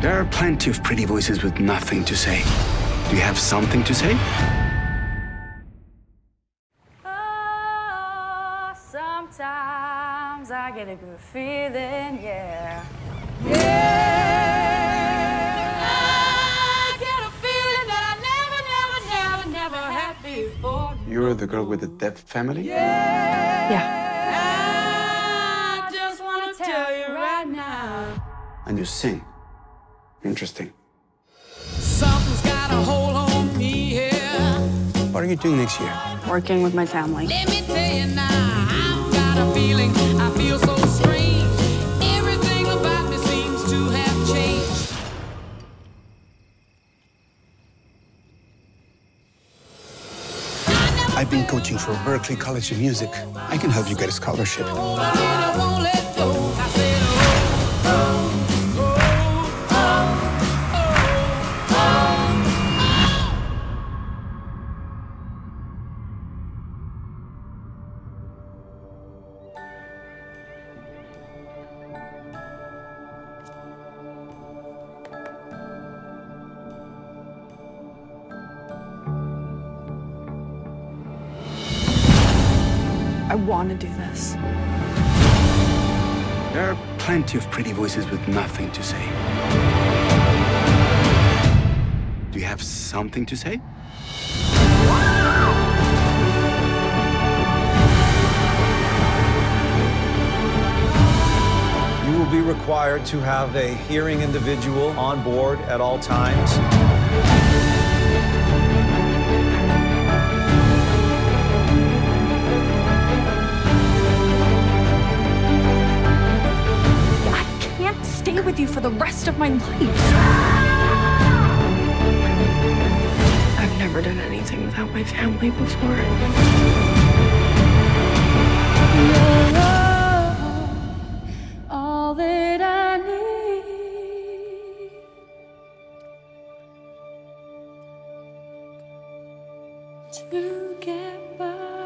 There are plenty of pretty voices with nothing to say. Do you have something to say? Oh, sometimes I get a good feeling, yeah. Yeah. I get a feeling that I never, never, never, never had before. You're the girl with the deaf family? Yeah. I just want to tell you right now. And you sing. Interesting. Something's got a hold on me here. What are you doing next year? Working with my family. Let me tell you now, I've got a feeling I feel so strange. Everything about me seems to have changed. I've been coaching for Berklee College of Music. I can help you get a scholarship. I want to do this. There are plenty of pretty voices with nothing to say. Do you have something to say? You will be required to have a hearing individual on board at all times. stay with you for the rest of my life. I've never done anything without my family before. to get by.